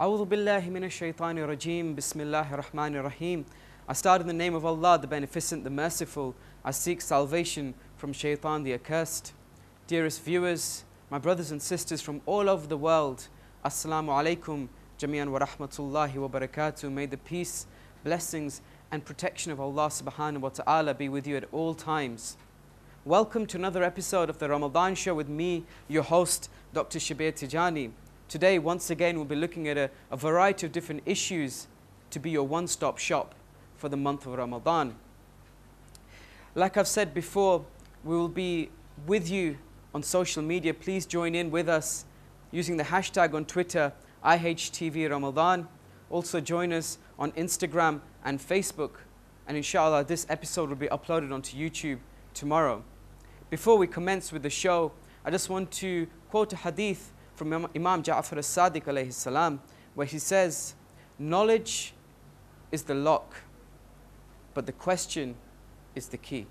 A'udhu billahi minash shaitani rajim. Bismillahir rahmanir rahim. I start in the name of Allah, the Beneficent, the Merciful. I seek salvation from shaitan, the accursed. Dearest viewers, my brothers and sisters from all over the world, Assalamu alaikum jami'an wa rahmatullahi wa barakatuh. May the peace, blessings and protection of Allah subhanahu wa ta'ala be with you at all times. Welcome to another episode of the Ramadan Show with me, your host, Dr. Shabbir Tejani. Today, once again, we'll be looking at a, a variety of different issues to be your one stop shop for the month of Ramadan. Like I've said before, we will be with you on social media. Please join in with us using the hashtag on Twitter, IHTV Ramadan. Also, join us on Instagram and Facebook. And inshallah, this episode will be uploaded onto YouTube tomorrow. Before we commence with the show, I just want to quote a hadith from Imam Ja'far as-Sadiq alayhi salam, where he says, knowledge is the lock, but the question is the key.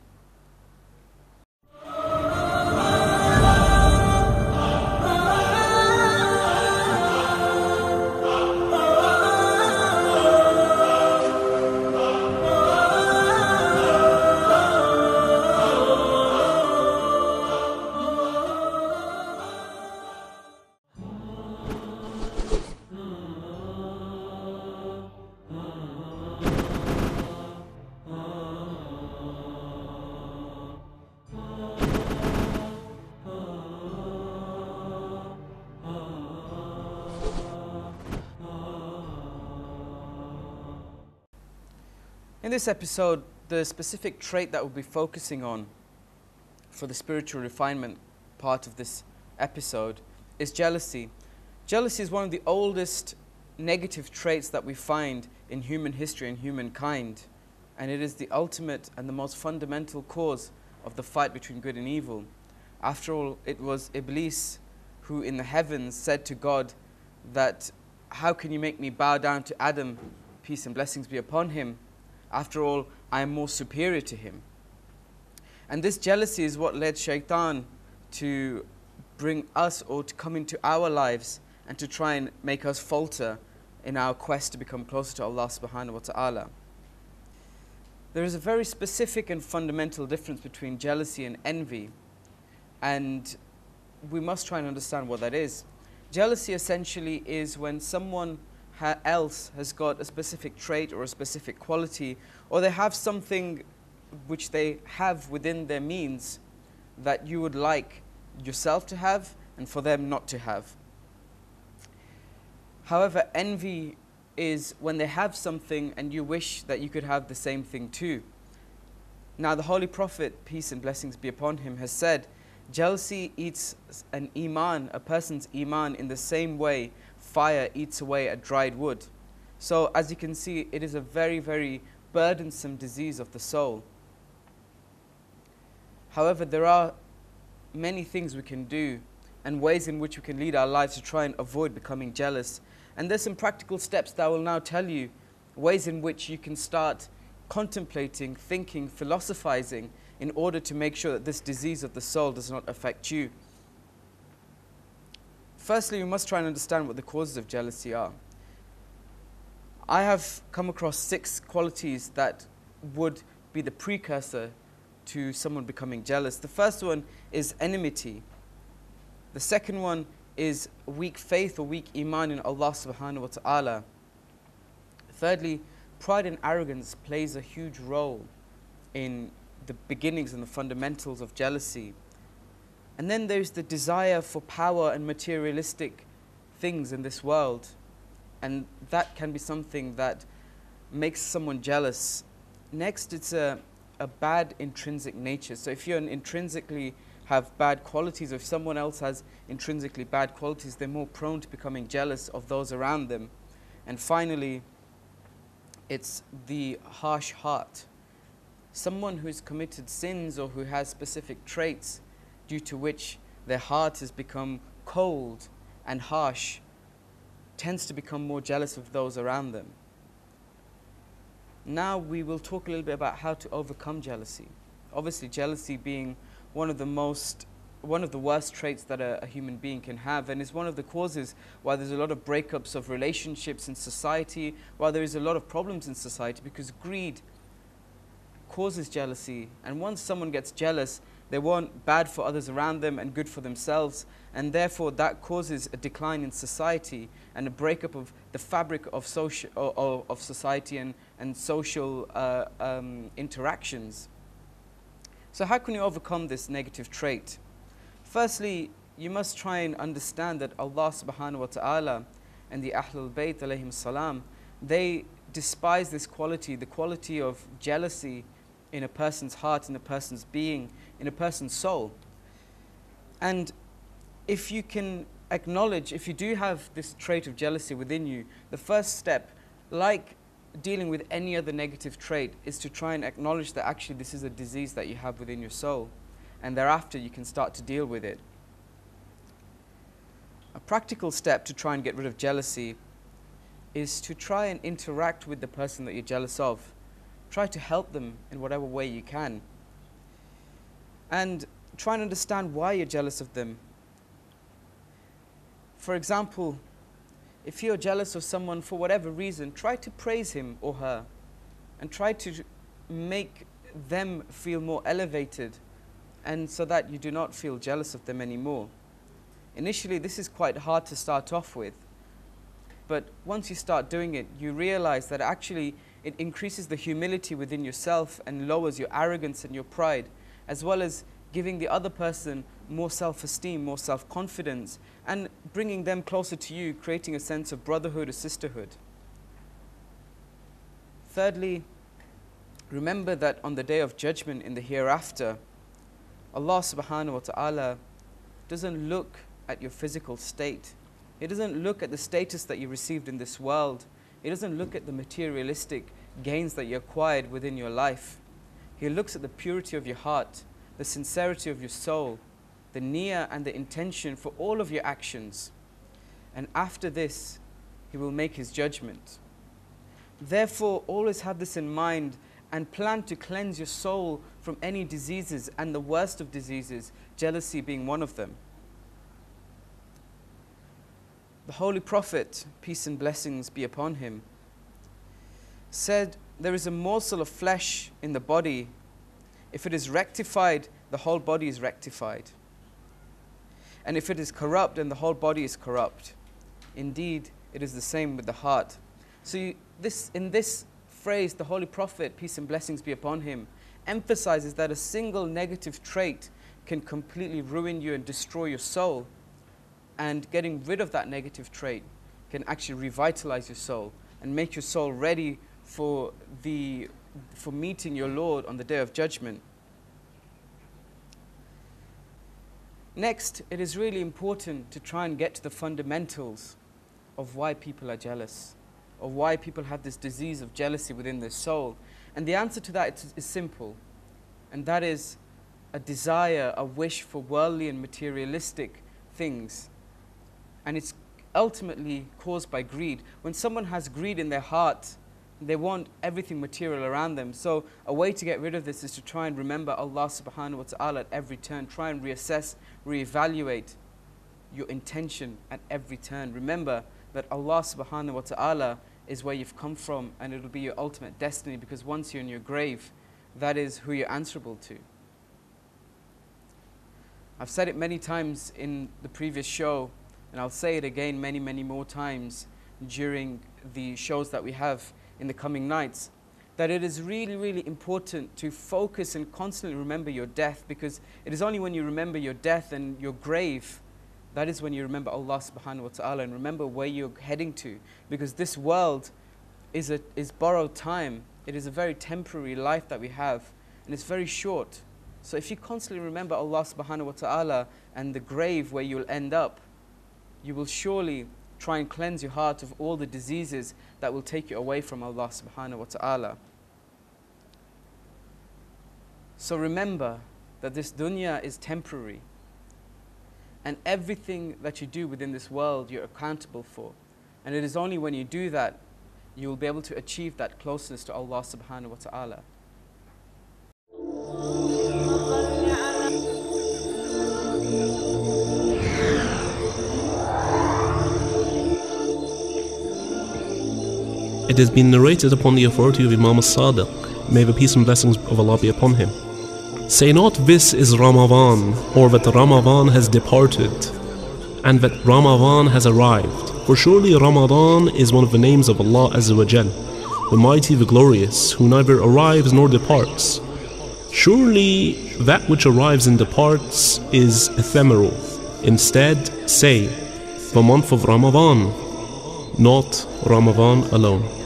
This episode, the specific trait that we'll be focusing on for the spiritual refinement part of this episode is jealousy. Jealousy is one of the oldest negative traits that we find in human history and humankind, and it is the ultimate and the most fundamental cause of the fight between good and evil. After all, it was Iblis who in the heavens said to God that, How can you make me bow down to Adam? Peace and blessings be upon him. After all, I am more superior to him. And this jealousy is what led Shaitan to bring us or to come into our lives and to try and make us falter in our quest to become closer to Allah subhanahu wa ta'ala. There is a very specific and fundamental difference between jealousy and envy, and we must try and understand what that is. Jealousy essentially is when someone ha else has got a specific trait or a specific quality, or they have something which they have within their means that you would like yourself to have and for them not to have. However, envy is when they have something and you wish that you could have the same thing too. Now, the Holy Prophet, peace and blessings be upon him, has said, Jealousy eats an iman, a person's iman, in the same way fire eats away at dried wood. So, as you can see, it is a very, very burdensome disease of the soul. However, there are many things we can do and ways in which we can lead our lives to try and avoid becoming jealous. And there's some practical steps that I will now tell you, ways in which you can start contemplating, thinking, philosophizing in order to make sure that this disease of the soul does not affect you. Firstly, we must try and understand what the causes of jealousy are. I have come across six qualities that would be the precursor to someone becoming jealous. The first one is enmity. The second one is weak faith or weak iman in Allah subhanahu wa ta'ala. Thirdly, pride and arrogance plays a huge role in the beginnings and the fundamentals of jealousy. And then there's the desire for power and materialistic things in this world. And that can be something that makes someone jealous. Next, it's a, a bad intrinsic nature. So if you're intrinsically have bad qualities, or if someone else has intrinsically bad qualities, they're more prone to becoming jealous of those around them. And finally, it's the harsh heart. Someone who's committed sins or who has specific traits due to which their heart has become cold and harsh tends to become more jealous of those around them. Now we will talk a little bit about how to overcome jealousy. Obviously, jealousy being one of the most one of the worst traits that a, a human being can have, and is one of the causes why there's a lot of breakups of relationships in society, why there is a lot of problems in society, because greed causes jealousy. And once someone gets jealous, they want bad for others around them and good for themselves, and therefore that causes a decline in society and a breakup of the fabric of, social, of, of society and, and social uh, um, interactions. So, how can you overcome this negative trait? Firstly, you must try and understand that Allah subhanahu wa ta'ala and the Ahlul Bayt alayhim salam, they despise this quality, the quality of jealousy in a person's heart, in a person's being, in a person's soul. And if you can acknowledge, if you do have this trait of jealousy within you, the first step, like dealing with any other negative trait, is to try and acknowledge that actually this is a disease that you have within your soul and thereafter you can start to deal with it. A practical step to try and get rid of jealousy is to try and interact with the person that you're jealous of. Try to help them in whatever way you can. And try and understand why you're jealous of them. For example, if you're jealous of someone for whatever reason, try to praise him or her and try to make them feel more elevated and so that you do not feel jealous of them anymore. Initially, this is quite hard to start off with, but once you start doing it, you realize that actually it increases the humility within yourself and lowers your arrogance and your pride, as well as giving the other person more self esteem, more self confidence, and bringing them closer to you, creating a sense of brotherhood or sisterhood. Thirdly, remember that on the day of judgment in the hereafter, Allah subhanahu wa ta'ala doesn't look at your physical state. He doesn't look at the status that you received in this world. He doesn't look at the materialistic gains that you acquired within your life. He looks at the purity of your heart, the sincerity of your soul, the niyyah and the intention for all of your actions. And after this, He will make His judgment. Therefore, always have this in mind and plan to cleanse your soul from any diseases, and the worst of diseases, jealousy being one of them. The Holy Prophet, peace and blessings be upon him, said, There is a morsel of flesh in the body. If it is rectified, the whole body is rectified. And if it is corrupt, then the whole body is corrupt. Indeed, it is the same with the heart. So, you, this, in this phrase, the Holy Prophet, peace and blessings be upon him, emphasizes that a single negative trait can completely ruin you and destroy your soul. And getting rid of that negative trait can actually revitalize your soul and make your soul ready for, the, for meeting your Lord on the day of judgment. Next, it is really important to try and get to the fundamentals of why people are jealous of why people have this disease of jealousy within their soul. And the answer to that is, is simple, and that is a desire, a wish for worldly and materialistic things. And it's ultimately caused by greed. When someone has greed in their heart, they want everything material around them. So, a way to get rid of this is to try and remember Allah subhanahu wa ta'ala at every turn. Try and reassess, reevaluate your intention at every turn. Remember that Allah subhanahu wa ta'ala is where you've come from and it'll be your ultimate destiny because once you're in your grave, that is who you're answerable to. I've said it many times in the previous show, and I'll say it again many, many more times during the shows that we have in the coming nights. That it is really, really important to focus and constantly remember your death because it is only when you remember your death and your grave that is when you remember Allah subhanahu wa ta'ala and remember where you're heading to. Because this world is, a, is borrowed time. It is a very temporary life that we have. And it's very short. So if you constantly remember Allah subhanahu wa ta'ala and the grave where you'll end up, you will surely try and cleanse your heart of all the diseases that will take you away from Allah subhanahu wa ta'ala. So remember that this dunya is temporary. And everything that you do within this world, you're accountable for. And it is only when you do that, you will be able to achieve that closeness to Allah subhanahu wa ta'ala. It has been narrated upon the authority of Imam al-Sadiq, may the peace and blessings of Allah be upon him. Say not this is Ramadan, or that Ramadan has departed, and that Ramadan has arrived. For surely Ramadan is one of the names of Allah Azza wa the mighty, the glorious, who neither arrives nor departs. Surely that which arrives and departs is ephemeral. Instead, say, the month of Ramadan, not Ramadan alone.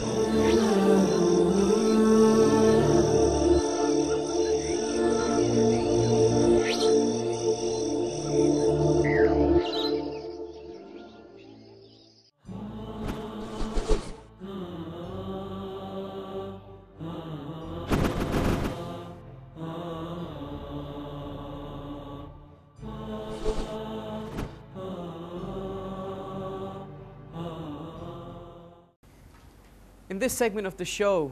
This segment of the show,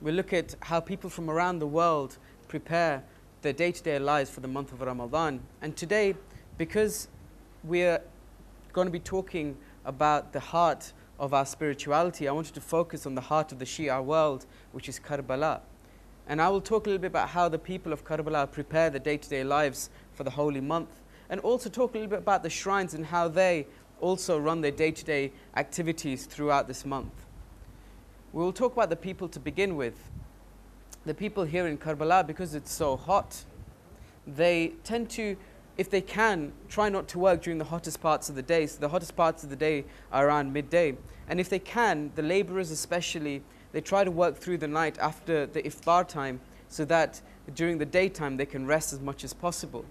we look at how people from around the world prepare their day to day lives for the month of Ramadan. And today, because we're going to be talking about the heart of our spirituality, I wanted to focus on the heart of the Shia world, which is Karbala. And I will talk a little bit about how the people of Karbala prepare their day to day lives for the holy month, and also talk a little bit about the shrines and how they also run their day to day activities throughout this month. We will talk about the people to begin with. The people here in Karbala, because it's so hot, they tend to, if they can, try not to work during the hottest parts of the day. So the hottest parts of the day are around midday. And if they can, the laborers especially, they try to work through the night after the iftar time so that during the daytime they can rest as much as possible.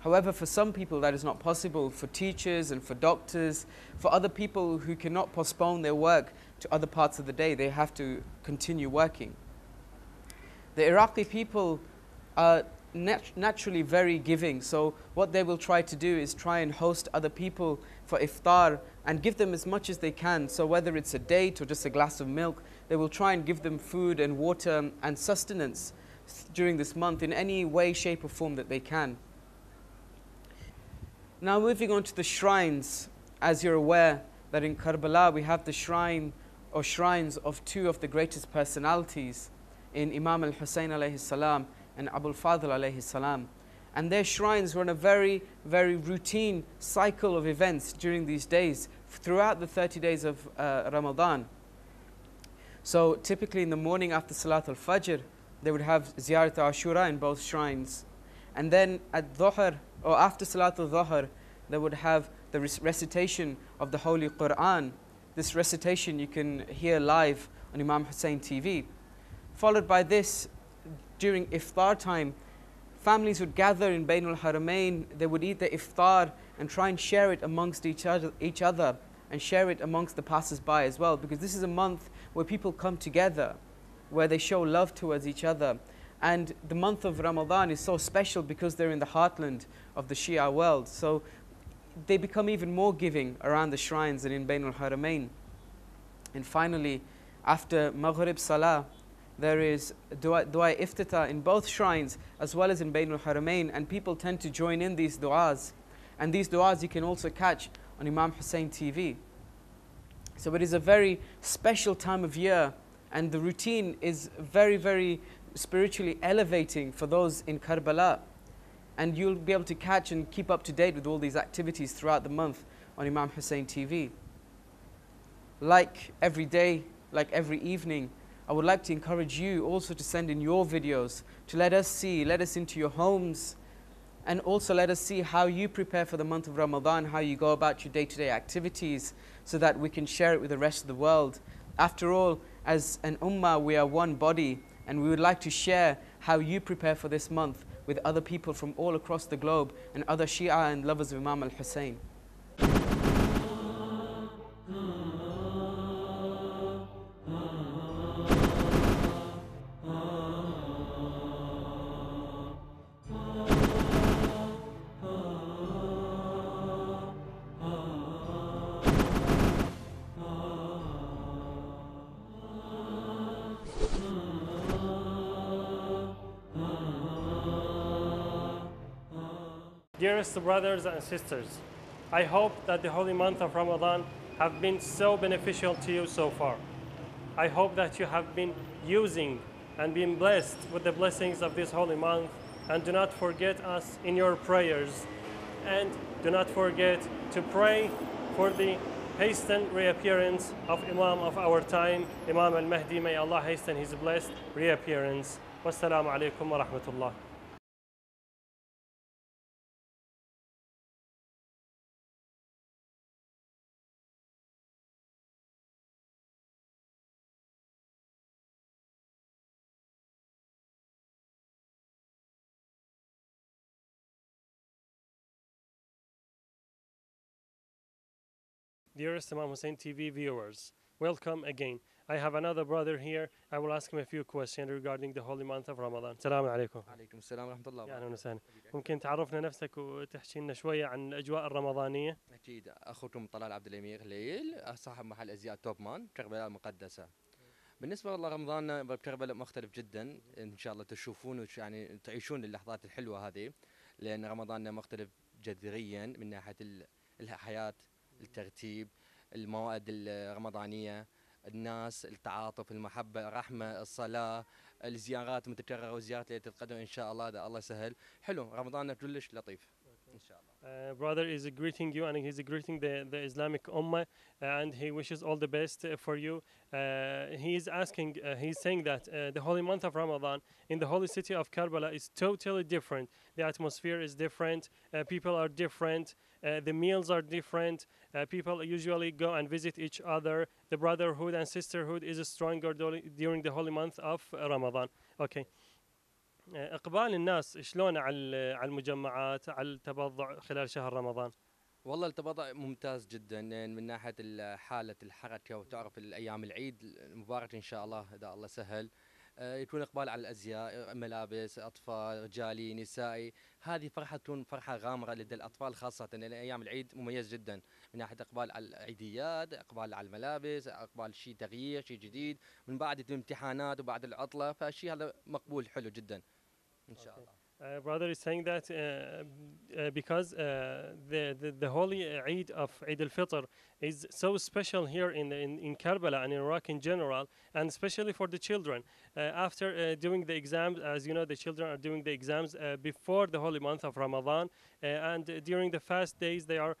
However, for some people that is not possible, for teachers and for doctors, for other people who cannot postpone their work to other parts of the day, they have to continue working. The Iraqi people are nat naturally very giving, so what they will try to do is try and host other people for iftar and give them as much as they can. So whether it's a date or just a glass of milk, they will try and give them food and water and sustenance during this month in any way, shape or form that they can. Now moving on to the shrines, as you're aware that in Karbala we have the shrine or shrines of two of the greatest personalities in Imam al-Hussein alayhi salam and Abu al-Fadl alayhi salam. And their shrines were in a very, very routine cycle of events during these days, throughout the 30 days of uh, Ramadan. So typically in the morning after Salat al-Fajr, they would have Ziyarat Ashura in both shrines. And then at Dhuhr, or after Salat al-Dhuhr, they would have the recitation of the Holy Quran this recitation you can hear live on Imam Hussein TV. Followed by this, during iftar time, families would gather in Bain al-Haramain, they would eat the iftar and try and share it amongst each other, each other and share it amongst the passers-by as well because this is a month where people come together, where they show love towards each other. And the month of Ramadan is so special because they're in the heartland of the Shia world. So they become even more giving around the shrines and in Bain al-Haramain. And finally, after Maghrib Salah, there is dua, dua iftitah in both shrines as well as in Bain al-Haramain and people tend to join in these du'as. And these du'as you can also catch on Imam Hussein TV. So it is a very special time of year and the routine is very, very spiritually elevating for those in Karbala and you'll be able to catch and keep up to date with all these activities throughout the month on Imam Hussein TV. Like every day, like every evening, I would like to encourage you also to send in your videos to let us see, let us into your homes, and also let us see how you prepare for the month of Ramadan, how you go about your day to day activities, so that we can share it with the rest of the world. After all, as an ummah, we are one body, and we would like to share how you prepare for this month with other people from all across the globe and other Shia and lovers of Imam al-Hussein. Brothers and sisters, I hope that the holy month of Ramadan have been so beneficial to you so far. I hope that you have been using and been blessed with the blessings of this holy month. And do not forget us in your prayers. And do not forget to pray for the hastened reappearance of Imam of our time, Imam al Mahdi. May Allah hasten his blessed reappearance. Wassalamu alaikum wa rahmatullah. Dearest Imam Hussein TV viewers, welcome again. I have another brother here. I will ask him a few questions regarding the holy month of Ramadan. السلام عليكم. عليكم السلام ورحمة الله يا أهلا وسهلا. ممكن تعرفنا نفسك وتحكي لنا شوية عن الأجواء الرمضانية؟ أكيد أخوكم طلال عبد الأمير ليل صاحب محل أزياء توب مان بكربلاء المقدسة بالنسبة والله رمضان بكربلاء مختلف جدا إن شاء الله تشوفون يعني تعيشون اللحظات الحلوة هذه لأن رمضاننا مختلف جذريا من ناحية ال- الحياة الترتيب المواد الرمضانية الناس التعاطف المحبة الرحمة الصلاة الزيارات متكررة وزيارات ليلة القدر إن شاء الله ده الله سهل حلو رمضاننا كلش لطيف إن شاء الله Uh, brother is greeting you and he's greeting the, the Islamic Ummah and he wishes all the best uh, for you. Uh, he is asking, uh, he's saying that uh, the holy month of Ramadan in the holy city of Karbala is totally different. The atmosphere is different, uh, people are different, uh, the meals are different. Uh, people usually go and visit each other. The brotherhood and sisterhood is stronger during the holy month of Ramadan. Okay. آه، إقبال الناس شلون على على المجمعات على التبضع خلال شهر رمضان والله التبضع ممتاز جدا لأن من ناحية ال- حالة الحركة وتعرف الأيام العيد المبارك إن شاء الله إذا الله سهل يكون إقبال على الأزياء ملابس أطفال رجالي نسائي هذه فرحة تكون فرحة غامرة لدى الأطفال خاصة لأن أيام العيد مميز جدا. من ناحية إقبال على العيديات إقبال على الملابس إقبال شيء تغيير شيء جديد. من بعد الامتحانات وبعد العطلة فالشيء هذا مقبول حلو جدا. إن شاء الله. Uh, brother is saying that uh, uh, because uh, the, the the holy Eid of Eid al-Fitr is so special here in, in in Karbala and in Iraq in general, and especially for the children. Uh, after uh, doing the exams, as you know, the children are doing the exams before the holy month of Ramadan, and during the fast days they are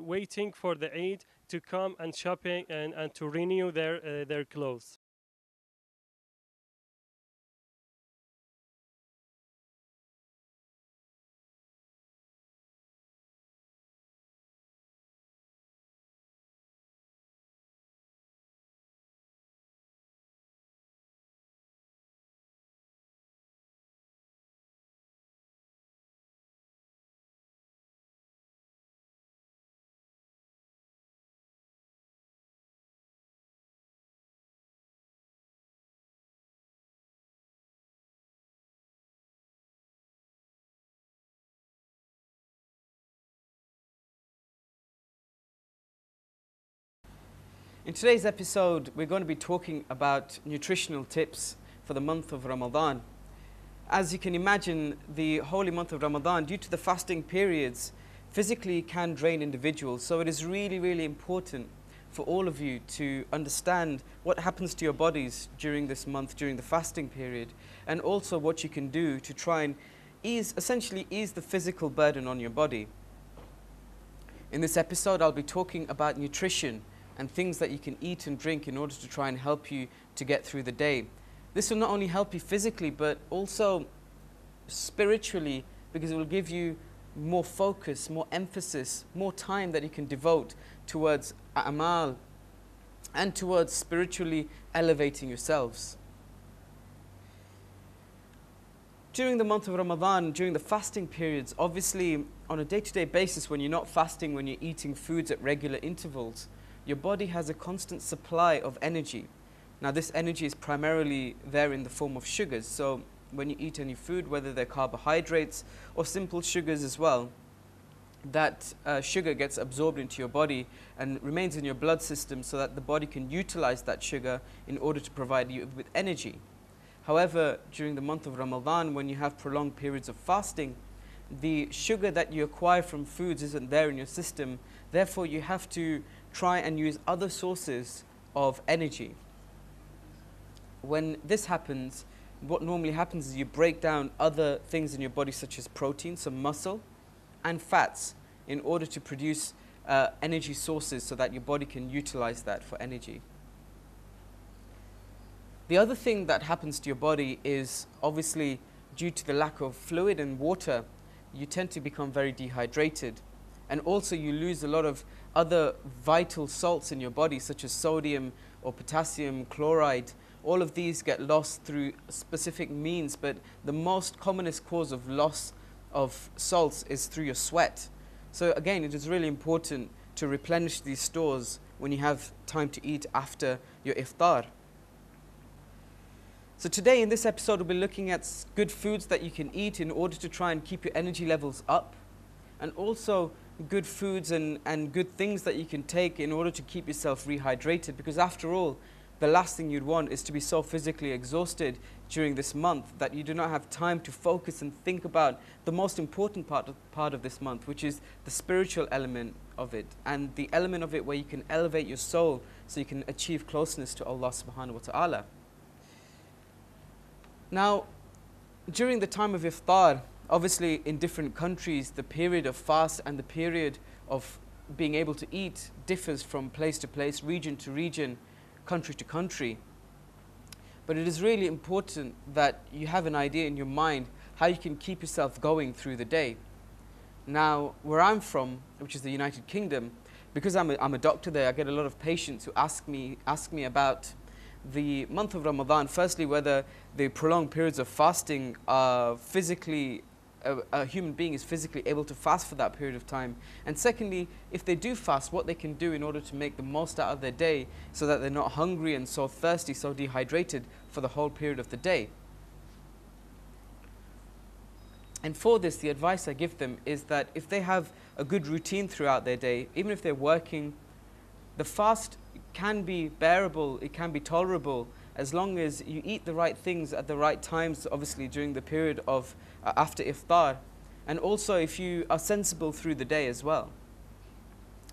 waiting for the Eid to come and shopping and, and to renew their their clothes. In today's episode, we're going to be talking about nutritional tips for the month of Ramadan. As you can imagine, the holy month of Ramadan, due to the fasting periods, physically can drain individuals. So it is really, really important for all of you to understand what happens to your bodies during this month, during the fasting period, and also what you can do to try and ease, essentially ease the physical burden on your body. In this episode, I'll be talking about nutrition and things that you can eat and drink in order to try and help you to get through the day. This will not only help you physically, but also spiritually, because it will give you more focus, more emphasis, more time that you can devote towards amal and towards spiritually elevating yourselves. During the month of Ramadan, during the fasting periods, obviously on a day to day basis, when you're not fasting, when you're eating foods at regular intervals, your body has a constant supply of energy. Now, this energy is primarily there in the form of sugars. So, when you eat any food, whether they're carbohydrates or simple sugars as well, that uh, sugar gets absorbed into your body and remains in your blood system so that the body can utilize that sugar in order to provide you with energy. However, during the month of Ramadan, when you have prolonged periods of fasting, the sugar that you acquire from foods isn't there in your system. Therefore, you have to try and use other sources of energy. when this happens, what normally happens is you break down other things in your body, such as protein, some muscle, and fats, in order to produce uh, energy sources so that your body can utilize that for energy. The other thing that happens to your body is obviously due to the lack of fluid and water, you tend to become very dehydrated. And also, you lose a lot of other vital salts in your body, such as sodium or potassium chloride. All of these get lost through specific means, but the most commonest cause of loss of salts is through your sweat. So, again, it is really important to replenish these stores when you have time to eat after your iftar. So today in this episode we'll be looking at good foods that you can eat in order to try and keep your energy levels up and also good foods and, and good things that you can take in order to keep yourself rehydrated because after all the last thing you'd want is to be so physically exhausted during this month that you do not have time to focus and think about the most important part of, part of this month which is the spiritual element of it and the element of it where you can elevate your soul so you can achieve closeness to Allah subhanahu wa ta'ala. Now, during the time of iftar, obviously in different countries, the period of fast and the period of being able to eat differs from place to place, region to region, country to country. But it is really important that you have an idea in your mind how you can keep yourself going through the day. Now, where I'm from, which is the United Kingdom, because I'm a, I'm a doctor there, I get a lot of patients who ask me, ask me about the month of Ramadan, firstly, whether the prolonged periods of fasting are physically, a, a, human being is physically able to fast for that period of time. And secondly, if they do fast, what they can do in order to make the most out of their day so that they're not hungry and so thirsty, so dehydrated for the whole period of the day. And for this, the advice I give them is that if they have a good routine throughout their day, even if they're working, the fast can be bearable, it can be tolerable as long as you eat the right things at the right times, obviously during the period of uh, after iftar, and also if you are sensible through the day as well.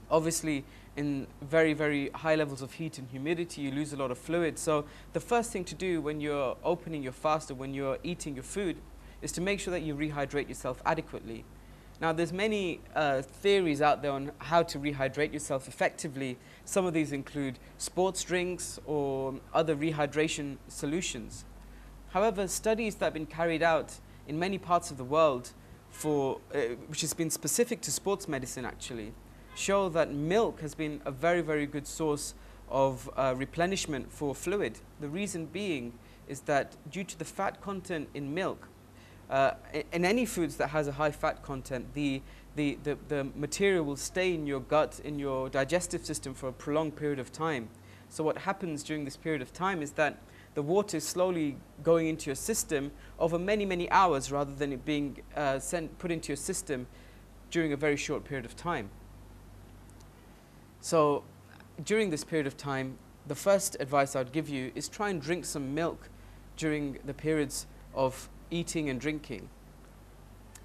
Obviously, in very, very high levels of heat and humidity, you lose a lot of fluid. So, the first thing to do when you're opening your fast or when you're eating your food is to make sure that you rehydrate yourself adequately. Now, there's many uh, theories out there on how to rehydrate yourself effectively. Some of these include sports drinks or other rehydration solutions. However, studies that have been carried out in many parts of the world, for, uh, which has been specific to sports medicine actually, show that milk has been a very, very good source of uh, replenishment for fluid. The reason being is that due to the fat content in milk, uh, in any foods that has a high fat content, the, the, the, the, material will stay in your gut, in your digestive system for a prolonged period of time. So what happens during this period of time is that the water is slowly going into your system over many, many hours rather than it being uh, sent, put into your system during a very short period of time. So during this period of time, the first advice I'd give you is try and drink some milk during the periods of eating and drinking.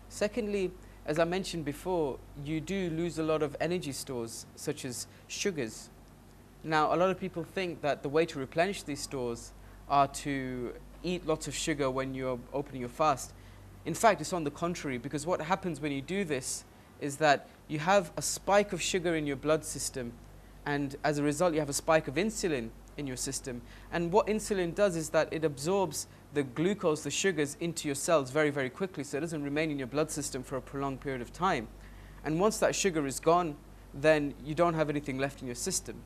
Secondly, as I mentioned before, you do lose a lot of energy stores, such as sugars. Now, a lot of people think that the way to replenish these stores are to eat lots of sugar when you're opening your fast. In fact, it's on the contrary, because what happens when you do this is that you have a spike of sugar in your blood system, and as a result, you have a spike of insulin in your system. And what insulin does is that it absorbs the glucose, the sugars, into your cells very, very quickly so it doesn't remain in your blood system for a prolonged period of time. And once that sugar is gone, then you don't have anything left in your system.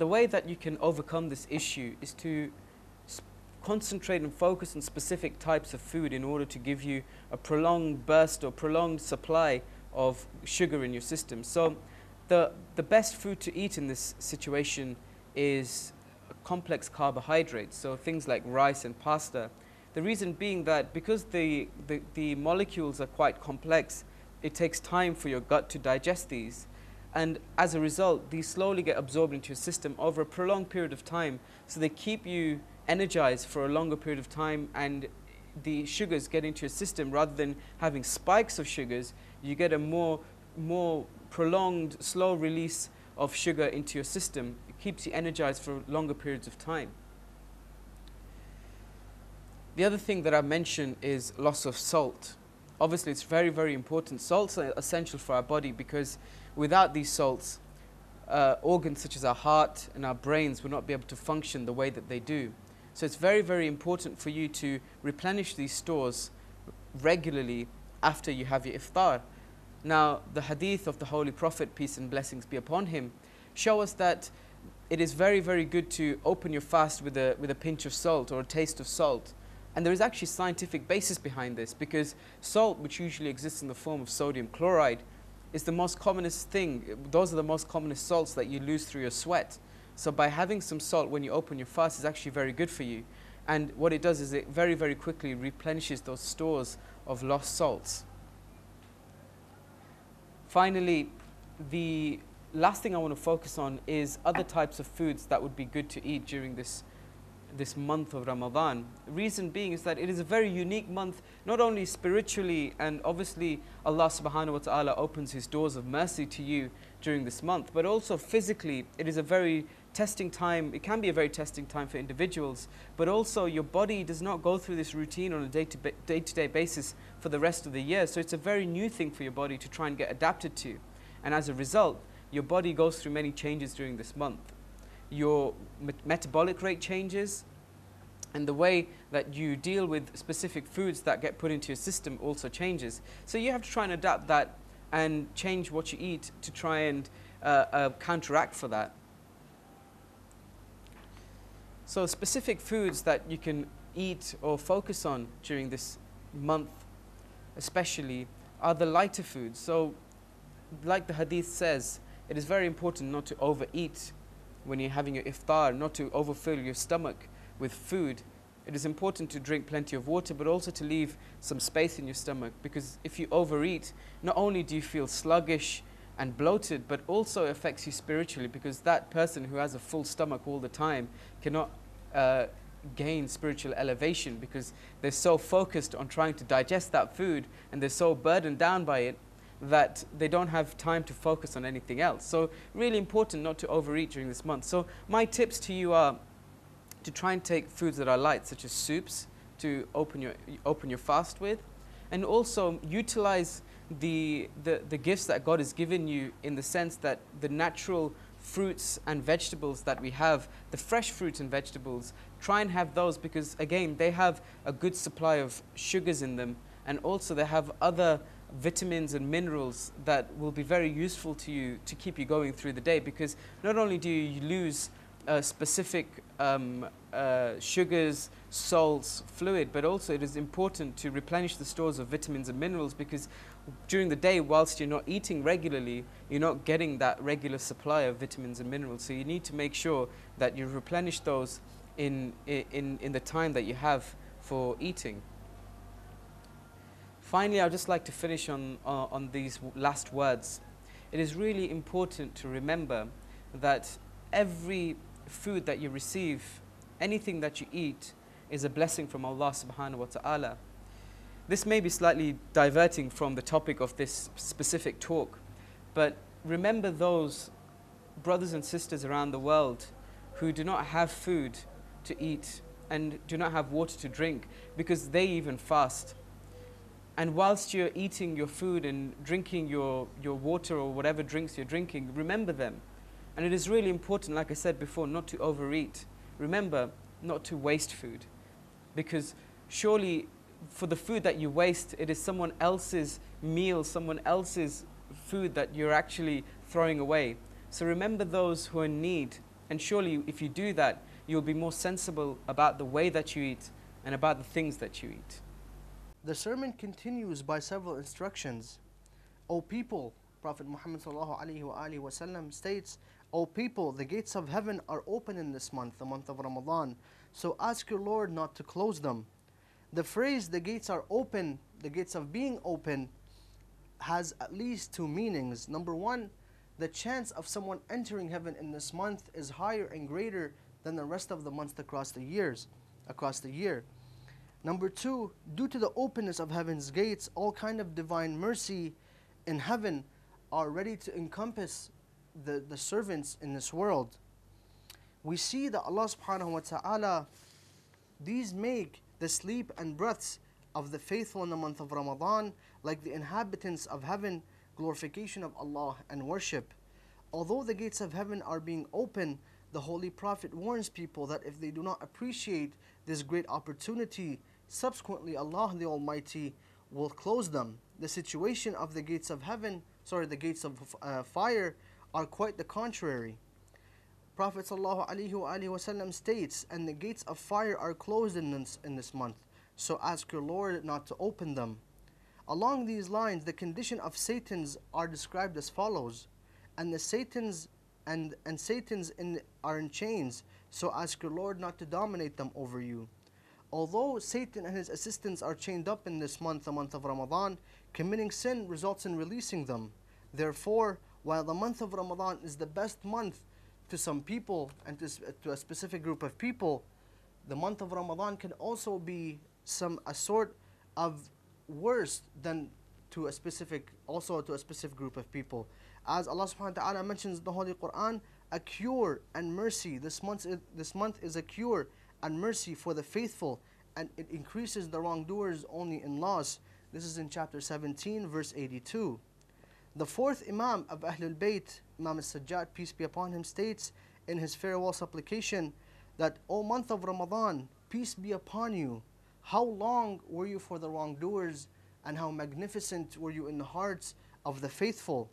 The way that you can overcome this issue is to concentrate and focus on specific types of food in order to give you a prolonged burst or prolonged supply of sugar in your system. So the, the best food to eat in this situation is complex carbohydrates, so things like rice and pasta. The reason being that because the, the, the molecules are quite complex, it takes time for your gut to digest these. And as a result, these slowly get absorbed into your system over a prolonged period of time. So they keep you energized for a longer period of time and the sugars get into your system rather than having spikes of sugars, you get a more, more prolonged, slow release of sugar into your system. It keeps you energized for longer periods of time. The other thing that I mentioned is loss of salt. Obviously, it's very, very important. Salts are essential for our body because without these salts, uh, organs such as our heart and our brains will not be able to function the way that they do. So it's very, very important for you to replenish these stores regularly after you have your iftar. Now, the hadith of the Holy Prophet, peace and blessings be upon him, show us that it is very, very good to open your fast with a, with a pinch of salt or a taste of salt. And there is actually scientific basis behind this because salt, which usually exists in the form of sodium chloride, is the most commonest thing. Those are the most commonest salts that you lose through your sweat. So by having some salt when you open your fast is actually very good for you. And what it does is it very, very quickly replenishes those stores of lost salts. Finally, the last thing I want to focus on is other types of foods that would be good to eat during this this month of Ramadan. Reason being is that it is a very unique month, not only spiritually and obviously Allah subhanahu wa ta'ala opens his doors of mercy to you during this month, but also physically it is a very testing time. It can be a very testing time for individuals, but also your body does not go through this routine on a day to day to day basis for the rest of the year. So it's a very new thing for your body to try and get adapted to. And as a result, your body goes through many changes during this month your met metabolic rate changes, and the way that you deal with specific foods that get put into your system also changes. So you have to try and adapt that and change what you eat to try and uh, uh, counteract for that. So specific foods that you can eat or focus on during this month especially are the lighter foods. So like the hadith says, it is very important not to overeat when you're having your iftar, not to overfill your stomach with food. It is important to drink plenty of water, but also to leave some space in your stomach because if you overeat, not only do you feel sluggish and bloated, but also affects you spiritually because that person who has a full stomach all the time cannot uh, gain spiritual elevation because they're so focused on trying to digest that food and they're so burdened down by it that they don't have time to focus on anything else. So really important not to overeat during this month. So my tips to you are to try and take foods that are light, such as soups, to open your, open your fast with, and also utilize the, the, the gifts that God has given you in the sense that the natural fruits and vegetables that we have, the fresh fruits and vegetables, try and have those because, again, they have a good supply of sugars in them, and also they have other vitamins and minerals that will be very useful to you to keep you going through the day because not only do you lose uh, specific um, uh, sugars, salts, fluid, but also it is important to replenish the stores of vitamins and minerals because during the day, whilst you're not eating regularly, you're not getting that regular supply of vitamins and minerals. So you need to make sure that you replenish those in, in, in the time that you have for eating. Finally, I'd just like to finish on, uh, on these last words. It is really important to remember that every food that you receive, anything that you eat, is a blessing from Allah subhanahu wa ta'ala. This may be slightly diverting from the topic of this specific talk, but remember those brothers and sisters around the world who do not have food to eat and do not have water to drink because they even fast. And whilst you're eating your food and drinking your, your water or whatever drinks you're drinking, remember them. And it is really important, like I said before, not to overeat. Remember not to waste food. Because surely for the food that you waste, it is someone else's meal, someone else's food that you're actually throwing away. So remember those who are in need. And surely if you do that, you'll be more sensible about the way that you eat and about the things that you eat. The sermon continues by several instructions. O people, Prophet Muhammad wasallam states, O people, the gates of heaven are open in this month, the month of Ramadan. So ask your Lord not to close them. The phrase, the gates are open, the gates of being open, has at least two meanings. Number one, the chance of someone entering heaven in this month is higher and greater than the rest of the months across the years, across the year. Number two, due to the openness of heaven's gates, all kind of divine mercy in heaven are ready to encompass the, the servants in this world, we see that Allah subhanahu wa ta'ala, these make the sleep and breaths of the faithful in the month of Ramadan like the inhabitants of heaven, glorification of Allah and worship. Although the gates of heaven are being open, the Holy Prophet warns people that if they do not appreciate this great opportunity, subsequently Allah the Almighty will close them. The situation of the gates of heaven, sorry, the gates of uh, fire, are quite the contrary. Prophet ﷺ states, and the gates of fire are closed in this, in this month, so ask your Lord not to open them. Along these lines, the condition of Satan's are described as follows, and the Satan's and, and Satan's in, are in chains, so ask your Lord not to dominate them over you. Although Satan and his assistants are chained up in this month, the month of Ramadan, committing sin results in releasing them. Therefore, while the month of Ramadan is the best month to some people and to, to a specific group of people, the month of Ramadan can also be some a sort of worse than to a specific also to a specific group of people. As Allah subhanahu wa ta'ala mentions in the Holy Quran, a cure and mercy. This month this month is a cure and mercy for the faithful, and it increases the wrongdoers only in loss. This is in chapter 17, verse 82. The fourth Imam of Ahlul Bayt, Imam al-Sajjad, peace be upon him, states in his farewell supplication that, O month of Ramadan, peace be upon you. How long were you for the wrongdoers, and how magnificent were you in the hearts of the faithful?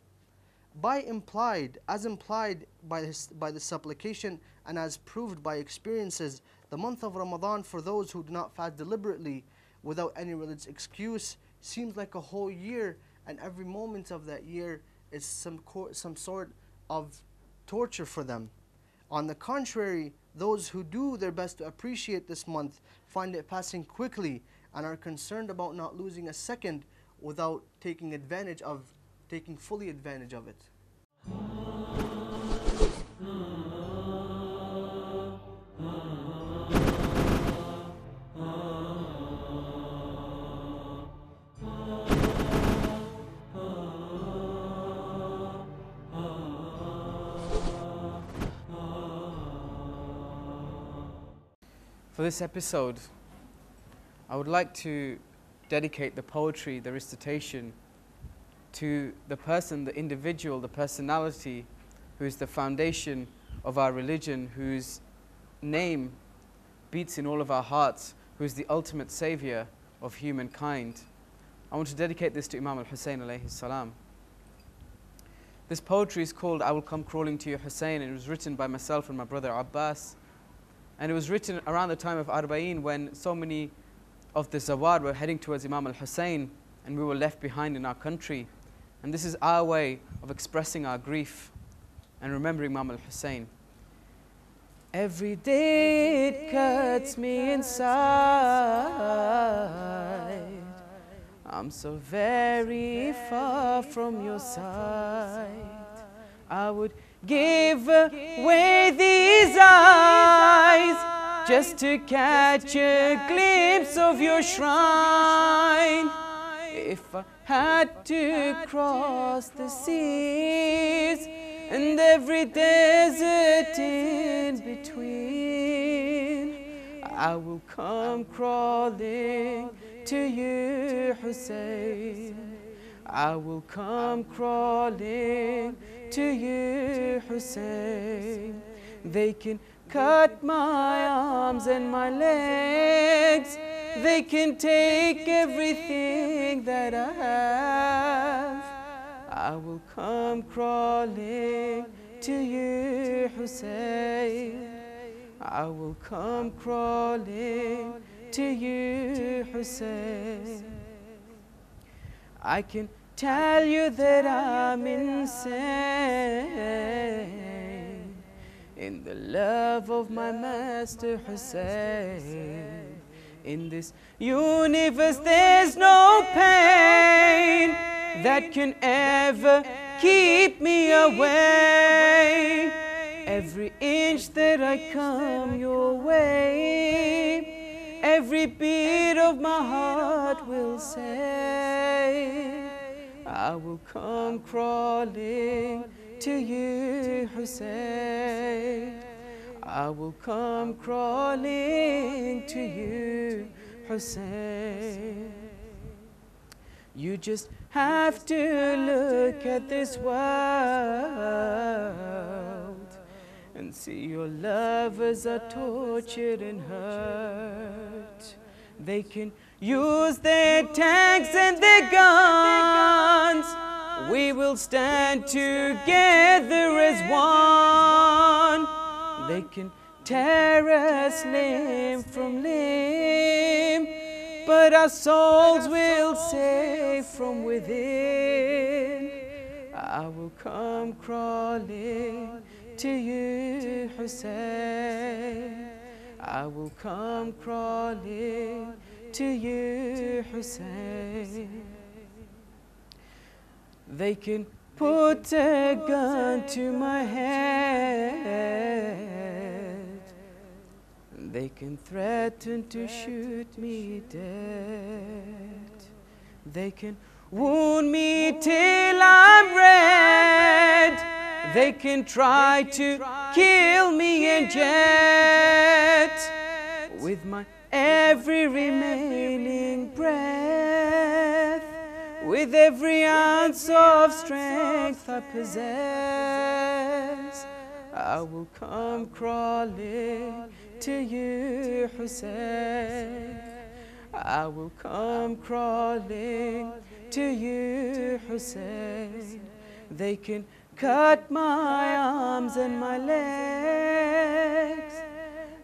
By implied, as implied by, his, by the supplication and as proved by experiences, the month of Ramadan for those who do not fast deliberately without any religious excuse seems like a whole year, and every moment of that year is some, some sort of torture for them. On the contrary, those who do their best to appreciate this month find it passing quickly and are concerned about not losing a second without taking advantage of, taking fully advantage of it. For this episode, I would like to dedicate the poetry, the recitation, to the person, the individual, the personality who is the foundation of our religion, whose name beats in all of our hearts, who is the ultimate savior of humankind. I want to dedicate this to Imam al Hussein alayhi salam. This poetry is called I Will Come Crawling to You Hussein, and it was written by myself and my brother Abbas. And it was written around the time of Arba'in when so many of the Zawar were heading towards Imam al Hussein and we were left behind in our country. And this is our way of expressing our grief and remembering Imam al Hussein. Every day it cuts me inside. I'm so very far from your side. I would give away these eyes just to catch a glimpse of your shrine. If I had to cross the seas and every desert in between, I will come crawling to you, Hussein. I will come crawling to you, Hussein. They can cut my arms and my legs. They can take everything that I have. I will come crawling to you, Hussein. I will come crawling to you, Hussein. I can tell you that I'm insane in the love of my master Hussein. In this universe, there's no pain that can ever keep me away. Every inch that I come your way, every beat of my heart will say. I will come crawling to you, Hussein. I will come crawling to you, Hussein. You just have to look at this world and see your lovers are tortured and hurt. They can use their tanks and their guns. We will stand together as one. They can tear us limb from limb, but our souls will save from within. I will come crawling to you, Hussein. I will come crawling to you, Hussein. They can put a gun to my head. They can threaten to shoot me dead. They can wound me till I'm red. They can try to kill me in jet with my every remaining breath, with every ounce of strength I possess. I will come crawling to you, Hussein. I will come crawling to you, Hussein. They can cut my arms and my legs.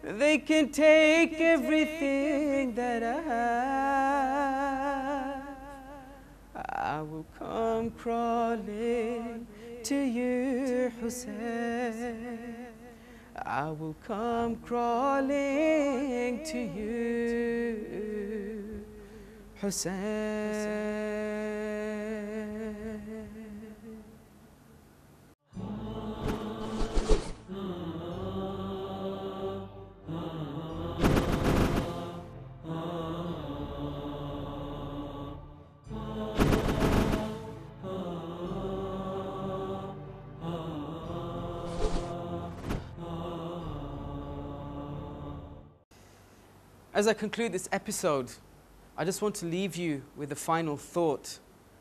They can take everything that I have. I will come crawling to you, Hussein. I will come crawling to you, Hussein. As I conclude this episode, I just want to leave you with a final thought,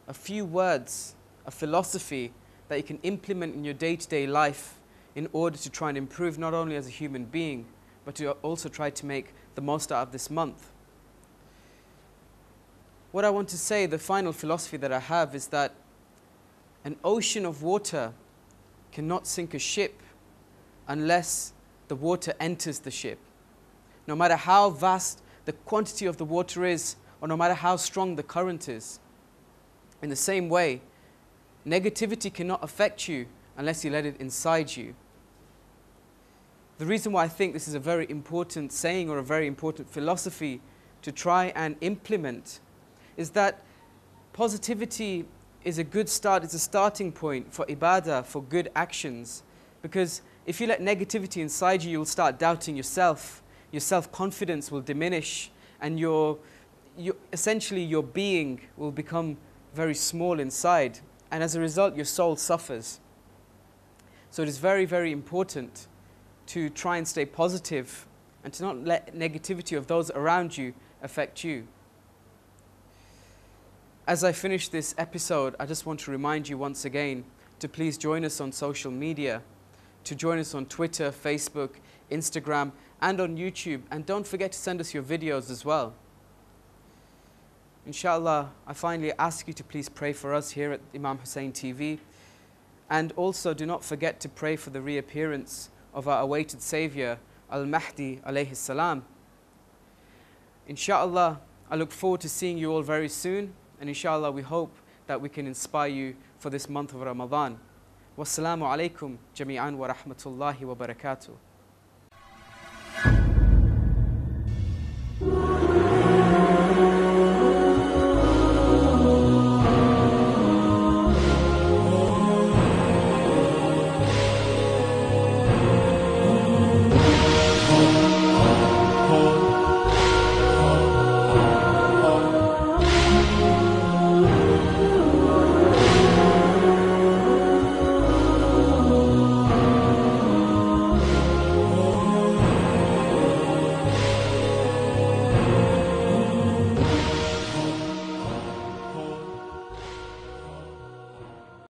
a few words, a philosophy that you can implement in your day to day life in order to try and improve not only as a human being, but to also try to make the most out of this month. What I want to say, the final philosophy that I have, is that an ocean of water cannot sink a ship unless the water enters the ship no matter how vast the quantity of the water is, or no matter how strong the current is. In the same way, negativity cannot affect you unless you let it inside you. The reason why I think this is a very important saying or a very important philosophy to try and implement is that positivity is a good start, it's a starting point for ibadah, for good actions. Because if you let negativity inside you, you'll start doubting yourself your self confidence will diminish, and your, your, essentially your being will become very small inside. And as a result, your soul suffers. So it is very, very important to try and stay positive and to not let negativity of those around you affect you. As I finish this episode, I just want to remind you once again to please join us on social media, to join us on Twitter, Facebook, Instagram, and on YouTube. And don't forget to send us your videos as well. Inshallah, I finally ask you to please pray for us here at Imam Hussein TV. And also do not forget to pray for the reappearance of our awaited Savior, Al Mahdi alayhi salam. Inshallah, I look forward to seeing you all very soon. And inshallah, we hope that we can inspire you for this month of Ramadan. Wassalamu alaikum jami'an wa rahmatullahi wa barakatuh. Bye.